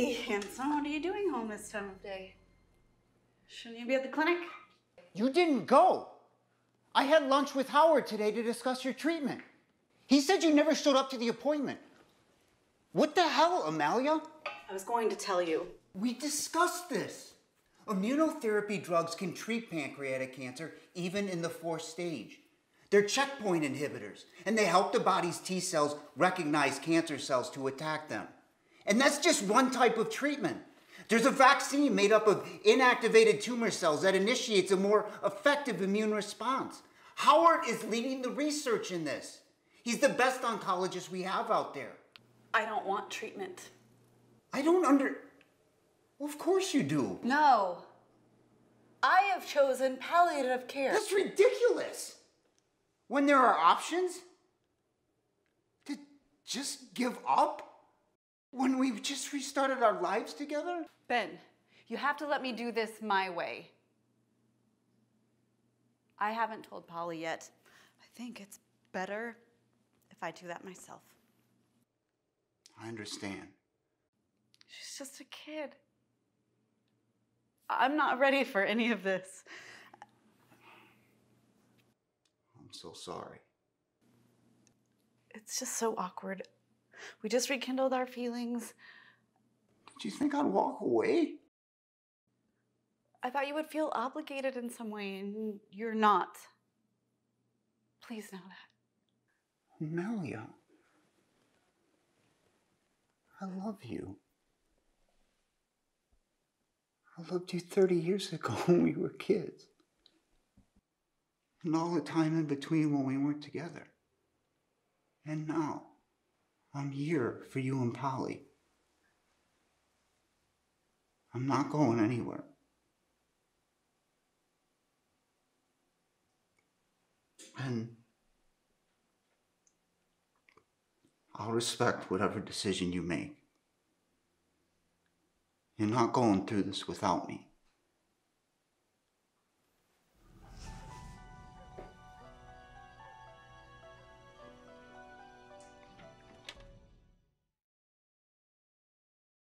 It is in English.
Hey, handsome, what are you doing home this time of day? Shouldn't you be at the clinic? You didn't go. I had lunch with Howard today to discuss your treatment. He said you never showed up to the appointment. What the hell, Amalia? I was going to tell you. We discussed this. Immunotherapy drugs can treat pancreatic cancer even in the fourth stage. They're checkpoint inhibitors, and they help the body's T cells recognize cancer cells to attack them. And that's just one type of treatment. There's a vaccine made up of inactivated tumor cells that initiates a more effective immune response. Howard is leading the research in this. He's the best oncologist we have out there. I don't want treatment. I don't under. Well, of course you do. No. I have chosen palliative care. That's ridiculous. When there are options to just give up when we've just restarted our lives together? Ben, you have to let me do this my way. I haven't told Polly yet. I think it's better if I do that myself. I understand. She's just a kid. I'm not ready for any of this. I'm so sorry. It's just so awkward. We just rekindled our feelings. Did you think I'd walk away? I thought you would feel obligated in some way, and you're not. Please know that. Melia. I love you. I loved you 30 years ago when we were kids. And all the time in between when we weren't together. And now, I'm here for you and Polly. I'm not going anywhere. And I'll respect whatever decision you make. You're not going through this without me.